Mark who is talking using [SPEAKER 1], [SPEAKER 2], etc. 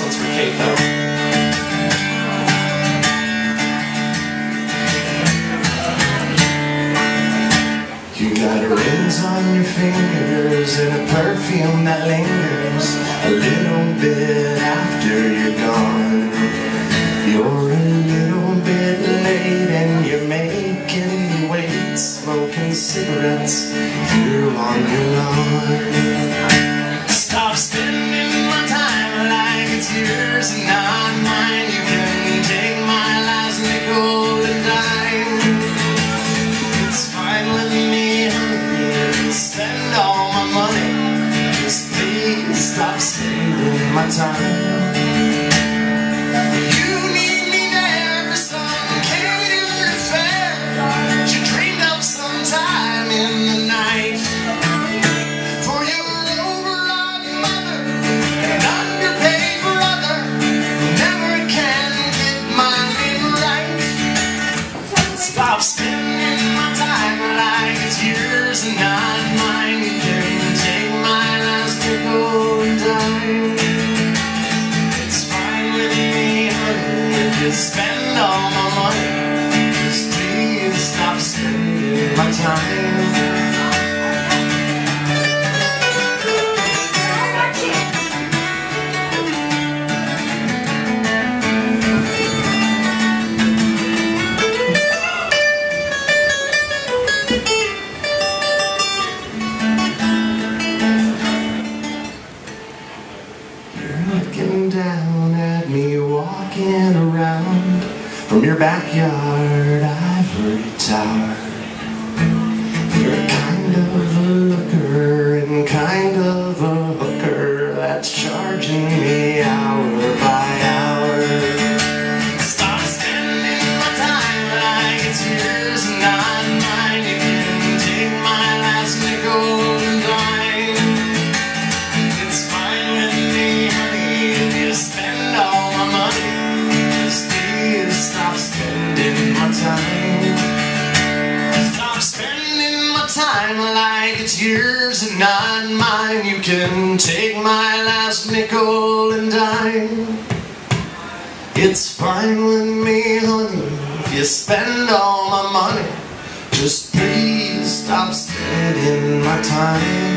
[SPEAKER 1] One's for Kate, though.
[SPEAKER 2] You got rings on your fingers and a perfume that lingers a little bit after you're gone. You're a little bit late and you're making me wait, smoking cigarettes here on your lawn. Stop spending my time. Honey, spend all my money. Just please stop spending my time. Walking around from your backyard ivory tower. Time. Stop spending my time like it's yours and not mine. You can take my last nickel and dime. It's fine with me, honey, if you spend all my money. Just please stop spending my time.